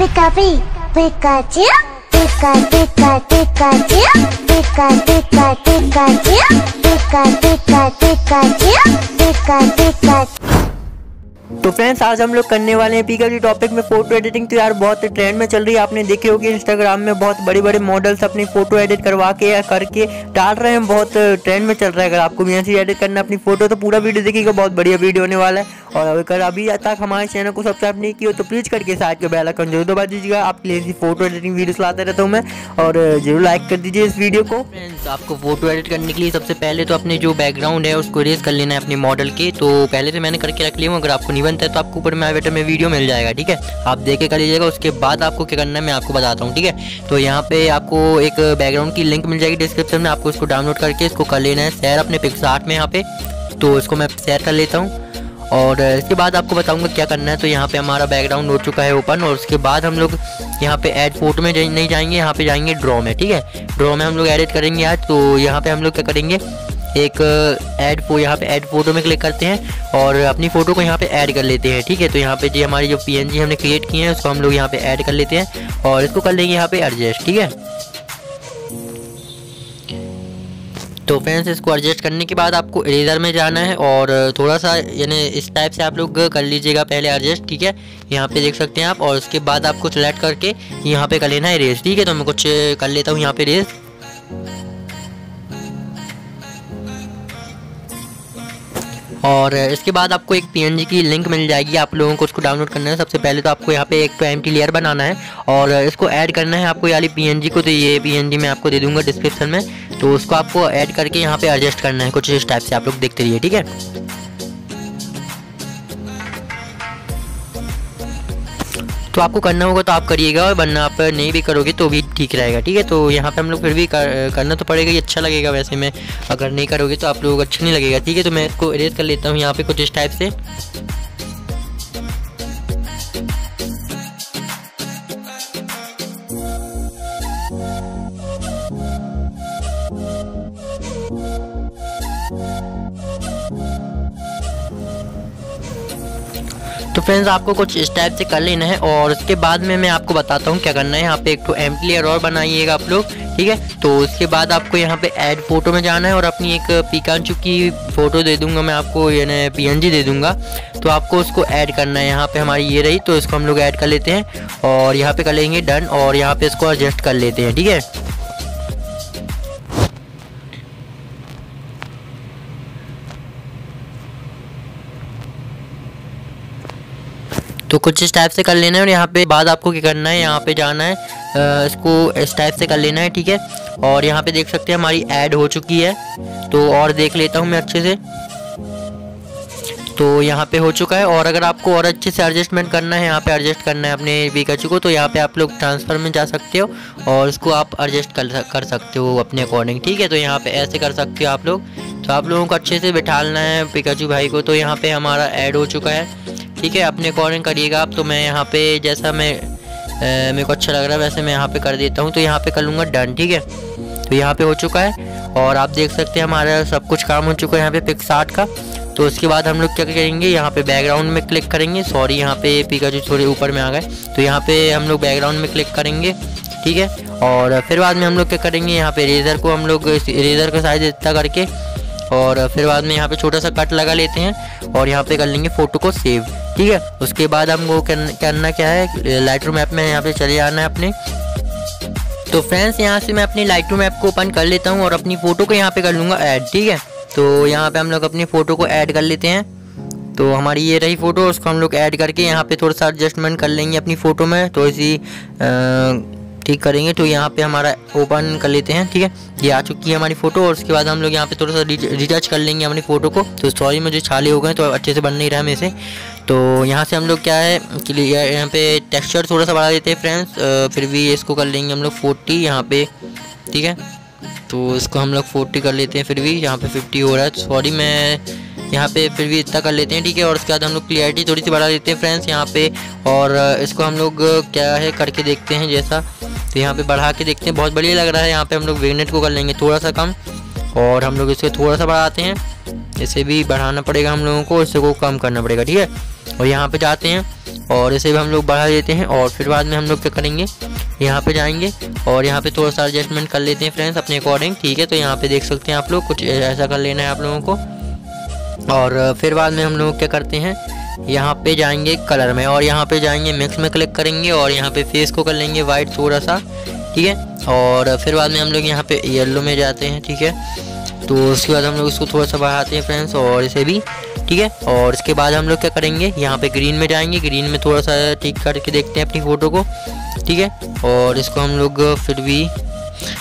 pica pi, Pikachu, pica pica Pikachu, pica pica Pikachu, pica pica Pikachu, pica pica. तो friends आज हम लोग करने वाले हैं पीका की टॉपिक में फ़ोटो एडिटिंग तो यार, बहुत ट्रेंड में चल रही है। आपने देखे होगी इंस्टाग्राम में बहुत बड़े बड़े मॉडल्स अपनी फ़ोटो एडिट करवा के या करके डाल रहे हैं। बहुत ट्रेंड में चल रहा है। अगर आपको भी ऐसी एडिट करना अपनी फ़ोटो तो पूरा वीडियो देखिएगा। बहुत बढ़िया वीडियो होने वाला है। और अगर अभी तक हमारे चैनल को सब्सक्राइब नहीं किया तो प्लीज़ करके साइड के बेल आइकन ज़रूर दबा दीजिएगा। आपके लिए ऐसी फ़ोटो एडिटिंग वीडियोस लाते रहता हूँ मैं। और ज़रूर लाइक कर दीजिए इस वीडियो को। फ्रेंड्स आपको फ़ोटो एडिट करने के लिए सबसे पहले तो अपने जो बैकग्राउंड है, उसको रेज कर लेना है अपने मॉडल के। तो पहले से मैंने करके रख लिया हूँ। अगर आपको बनता है तो आपको ऊपर में आई बटन में वीडियो मिल जाएगा, ठीक है? आप देख कर लीजिएगा, उसके बाद आपको क्या करना है, मैं आपको बताता हूँ, ठीक है? तो यहाँ पे आपको एक बैकग्राउंड की लिंक मिल जाएगी डिस्क्रिप्शन में, आपको इसको डाउनलोड करके इसको कर लेना है शेयर अपने पिक्सार्ट में यहाँ पे तो इसको मैं शेयर कर लेता हूँ। और इसके बाद आपको बताऊँगा क्या करना है तो यहाँ पे हमारा बैकग्राउंड हो चुका है ओपन और उसके बाद हम लोग यहाँ पे ऐड फ़ोटो में नहीं जाएँगे, यहाँ पे जाएँगे ड्रॉ में, ठीक है? ड्रॉ में हम लोग एडिट करेंगे आज तो यहाँ पे हम लोग क्या करेंगे एक ऐड फो यहाँ पे ऐड फ़ोटो में क्लिक करते हैं और अपनी फ़ोटो को यहाँ पे ऐड कर लेते हैं, ठीक है? तो यहाँ पे जी हमारी जो पीएनजी हमने क्रिएट किए हैं, उसको हम लोग यहाँ पे ऐड कर लेते हैं और इसको कर लेंगे यहाँ पे एडजस्ट ठीक है? तो फ्रेंड्स इसको एडजस्ट करने के बाद आपको इरेजर में जाना है और थोड़ा सा यानी इस टाइप से आप लोग कर लीजिएगा पहले एडजस्ट ठीक है? यहाँ पे देख सकते हैं आप और उसके बाद आपको सेलेक्ट करके यहाँ पे कर लेना है रेस ठीक है? तो मैं कुछ कर लेता हूँ यहाँ पे रेस और इसके बाद आपको एक पीएनजी की लिंक मिल जाएगी। आप लोगों को उसको डाउनलोड करना है। सबसे पहले तो आपको यहाँ पे एक एम टी लेयर बनाना है और इसको ऐड करना है आपको यानी पीएनजी को। तो ये पीएनजी मैं आपको दे दूँगा डिस्क्रिप्शन में। तो उसको आपको ऐड करके यहाँ पे एडजस्ट करना है कुछ इस टाइप से। आप लोग देखते रहिए, ठीक है? तो आपको करना होगा तो आप करिएगा और वरना आप नहीं भी करोगे तो भी ठीक रहेगा ठीक है? तो यहाँ पे हम लोग फिर भी कर, करना तो पड़ेगा ये अच्छा लगेगा वैसे में। अगर नहीं करोगे तो आप लोग अच्छा नहीं लगेगा ठीक है? तो मैं इसको इरेज कर लेता हूँ यहाँ पे कुछ इस टाइप से। फ्रेंड्स आपको कुछ इस टाइप से कर लेना है और उसके बाद में मैं आपको बताता हूँ क्या करना है। यहाँ पे एक तो एम और बनाइएगा आप लोग, ठीक है? तो उसके बाद आपको यहाँ पे ऐड फ़ोटो में जाना है और अपनी एक पिकाचू की फ़ोटो दे दूँगा मैं आपको, यानी पीएनजी दे दूँगा। तो आपको उसको ऐड करना है। यहाँ पे हमारी ये रही तो इसको हम लोग ऐड कर लेते हैं और यहाँ पे कर लेंगे डन और यहाँ पे इसको एडजस्ट कर लेते हैं, ठीक है? तो कुछ इस टाइप से कर लेना है और यहाँ पे बाद आपको क्या करना है यहाँ पे जाना है आ, इसको इस टाइप से कर लेना है ठीक है? और यहाँ पे देख सकते हैं हमारी ऐड हो चुकी है। तो और देख लेता हूँ मैं अच्छे से। तो यहाँ पे हो चुका है और अगर आपको और अच्छे से एडजस्टमेंट करना है यहाँ पे एडजस्ट करना है अपने पिकाचू को तो यहाँ पे आप लोग ट्रांसफ़र में जा सकते हो और उसको आप एडजस्ट कर कर सकते हो अपने अकॉर्डिंग ठीक है? तो यहाँ पे ऐसे कर सकते हो आप लोग। तो आप लोगों को अच्छे से बिठालना है पिकाचू भाई को तो यहाँ पे हमारा ऐड हो चुका है। ठीक है, अपने अकॉर्डिंग करिएगा आप तो मैं यहाँ पे, जैसा मैं मेरे को अच्छा लग रहा है, वैसे मैं यहाँ पे कर देता हूँ तो यहाँ पे कर लूँगा डन ठीक है? तो यहाँ पे हो चुका है, और आप देख सकते हैं हमारा सब कुछ काम हो चुका है यहाँ पे पिक्स आर्ट का। तो उसके बाद हम लोग क्या करेंगे, यहाँ पे बैकग्राउंड में क्लिक करेंगे सॉरी यहाँ पे पिका जो थोड़े ऊपर में आ गए। तो यहाँ पे हम लोग बैकग्राउंड में क्लिक करेंगे, ठीक है? और फिर बाद में हम लोग क्या करेंगे, यहाँ पे रेज़र को हम लोग रेज़र का साइज़ इतना करके और फिर बाद में यहाँ पे छोटा सा कट लगा लेते हैं और यहाँ पे कर लेंगे फ़ोटो को सेव ठीक है? उसके बाद हमको करना क्या है लाइट रूम ऐप में यहाँ पे चले जाना है अपने। तो फ्रेंड्स यहाँ से मैं अपनी लाइट रूम ऐप को ओपन कर लेता हूँ और अपनी फ़ोटो को यहाँ पे कर लूँगा ऐड ठीक है? तो यहाँ पे हम लोग अपनी फ़ोटो को ऐड कर लेते हैं। तो हमारी ये रही फ़ोटो उसको हम लोग ऐड करके यहाँ पे थोड़ा सा एडजस्टमेंट कर लेंगे अपनी फ़ोटो में। तो इसी ठीक करेंगे तो यहाँ पे हमारा ओपन कर लेते हैं, ठीक है? ये आ चुकी है हमारी फ़ोटो, और उसके बाद हम लोग यहाँ पे थोड़ा सा रिटच कर लेंगे अपनी फ़ोटो को। तो सॉरी मुझे छाले हो गए तो अच्छे से बन नहीं रहा मेरे से। तो यहाँ से हम लोग क्या है कि यहाँ पे टेक्सचर थोड़ा सा बढ़ा देते हैं फ्रेंड्स फिर भी इसको कर लेंगे हम लोग फोर्टी यहाँ पे, ठीक है? तो इसको हम लोग फोर्टी कर लेते हैं फिर भी, यहाँ पे फिफ्टी हो रहा है। सॉरी मैं यहाँ पे फिर भी इतना कर लेते हैं, ठीक है? और उसके बाद हम लोग क्लियरिटी थोड़ी सी बढ़ा देते हैं फ्रेंड्स यहाँ पे, और इसको हम लोग क्या है, करके देखते हैं जैसा। तो यहाँ पे बढ़ा के देखते हैं। बहुत बढ़िया लग रहा है। यहाँ पे हम लोग वेगनेट को कर लेंगे थोड़ा सा कम और हम लोग इसे थोड़ा सा बढ़ाते हैं। इसे भी बढ़ाना पड़ेगा हम लोगों को, इसे को कम करना पड़ेगा, ठीक है? और यहाँ पे जाते हैं और इसे भी हम लोग बढ़ा देते हैं और फिर बाद में हम लोग क्या करेंगे? यहाँ पे जाएँगे और यहाँ पे थोड़ा सा एडजस्टमेंट कर लेते हैं फ्रेंड्स अपने अकॉर्डिंग ठीक है? तो यहाँ पे देख सकते हैं आप लोग, कुछ ऐसा कर लेना है आप लोगों को। और फिर बाद में हम लोग क्या करते हैं? यहाँ पे जाएँगे कलर में और यहाँ पे जाएँगे मिक्स में क्लिक करेंगे और यहाँ पे फेस को कर लेंगे वाइट थोड़ा सा ठीक है? और फिर बाद में हम लोग यहाँ पे येलो में जाते हैं, ठीक है? तो उसके बाद हम लोग इसको थोड़ा सा बढ़ाते हैं फ्रेंड्स और इसे भी, ठीक है? और इसके बाद हम लोग क्या करेंगे, यहाँ पे ग्रीन में जाएँगे ग्रीन में थोड़ा सा ठीक करके देखते हैं अपनी फ़ोटो को, ठीक है? और इसको हम लोग फिर भी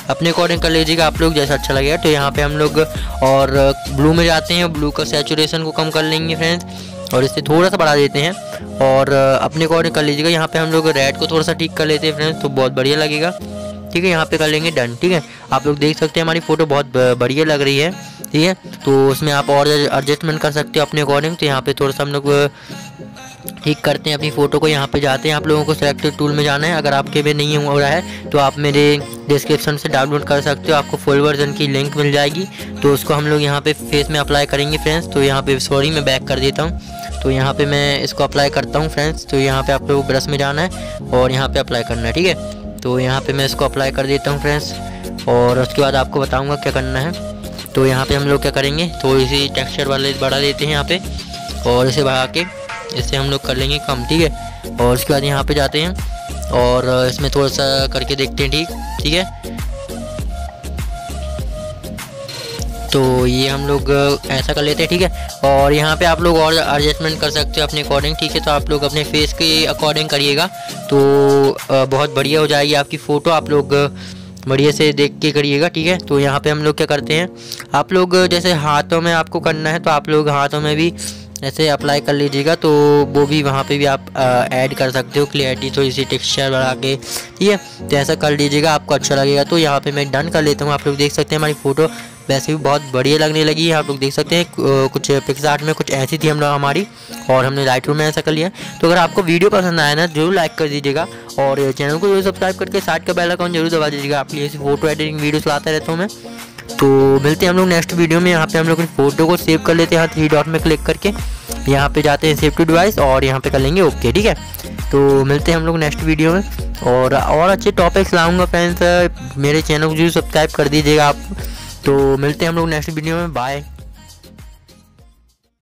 अपने अकॉर्डिंग कर लीजिएगा, आप लोग जैसा अच्छा लगेगा। तो यहाँ पे हम लोग और ब्लू में जाते हैं ब्लू का सेचुरेशन को कम कर लेंगे फ्रेंड्स और इससे थोड़ा सा बढ़ा देते हैं। और अपने अकॉर्डिंग कर लीजिएगा, यहाँ पे हम लोग रेड को थोड़ा सा ठीक कर लेते हैं फ्रेंड्स तो बहुत बढ़िया लगेगा। ठीक है, यहाँ पे कर लेंगे डन ठीक है? आप लोग देख सकते हैं हमारी फ़ोटो बहुत बढ़िया लग रही है, ठीक है? तो उसमें आप और एडजस्टमेंट कर सकते हो अपने अकॉर्डिंग तो यहाँ पे थोड़ा सा हम लोग ठीक करते हैं अपनी फ़ोटो को। यहाँ पे जाते हैं, आप लोगों को सिलेक्टेड टूल में जाना है। अगर आपके भी नहीं हो रहा है तो आप मेरे डिस्क्रिप्शन से डाउनलोड कर सकते हो। आपको फुल वर्जन की लिंक मिल जाएगी तो उसको हम लोग यहाँ पे फेस में अप्लाई करेंगे फ्रेंड्स तो यहाँ पे सॉरी मैं बैक कर देता हूँ। तो यहाँ पे मैं इसको अप्लाई करता हूँ फ्रेंड्स तो यहाँ पे आप लोग ब्रश में जाना है और यहाँ पे अप्लाई करना है, ठीक है? तो यहाँ पे मैं इसको अप्लाई कर देता हूँ फ्रेंड्स और उसके बाद आपको बताऊँगा क्या करना है. तो यहाँ पे हम लोग क्या करेंगे? थोड़ी सी टेक्सचर वाले बढ़ा देते हैं यहाँ पे और इसे बढ़ा के इसे हम लोग कर लेंगे कम, ठीक है? और उसके बाद यहाँ पे जाते हैं और इसमें थोड़ा सा करके देखते हैं, ठीक ठीक है? तो ये हम लोग ऐसा कर लेते हैं, ठीक है? और यहाँ पे आप लोग और एडजस्टमेंट कर सकते हो अपने अकॉर्डिंग ठीक है? तो आप लोग अपने फेस के अकॉर्डिंग करिएगा। तो बहुत बढ़िया हो जाएगी आपकी फ़ोटो आप लोग बढ़िया से देख के करिएगा, ठीक है? तो यहाँ पे हम लोग क्या करते हैं, आप लोग जैसे हाथों में आपको करना है तो आप लोग हाथों में भी ऐसे अप्लाई कर लीजिएगा। तो वो भी वहाँ पे भी आप ऐड कर सकते हो क्लियरिटी थोड़ी सी टेक्सचर बढ़ा के, ठीक है? तो ऐसा कर लीजिएगा, आपको अच्छा लगेगा। तो यहाँ पे मैं डन कर लेता हूँ, आप लोग देख सकते हैं हमारी फ़ोटो वैसे भी बहुत बढ़िया लगने लगी है। आप लोग देख सकते हैं कुछ पिक्स आर्ट में कुछ ऐसी थी हम लोग, हमारी, और हमने लाइट रूम में ऐसा कर लिया। तो अगर आपको वीडियो पसंद आया ना, ज़रूर लाइक कर दीजिएगा, और चैनल को ज़रूर सब्सक्राइब करके साइड का बेल अकाउंट ज़रूर दबा दीजिएगा। आपके लिए फ़ोटो एडिटिंग वीडियोस लाता रहता हूँ मैं। तो मिलते हैं हम लोग नेक्स्ट वीडियो में। यहाँ पे हम लोग फ़ोटो को सेव कर लेते हैं थ्री डॉट में क्लिक करके। यहाँ पे जाते हैं सेव टू डिवाइस और यहाँ पे कर लेंगे ओके ठीक है? तो मिलते हैं हम लोग नेक्स्ट वीडियो में। और और अच्छे टॉपिक्स लाऊँगा फ्रेंड्स मेरे चैनल को ज़रूर सब्सक्राइब कर दीजिएगा आप। तो मिलते हैं हम लोग नेक्स्ट वीडियो में बाय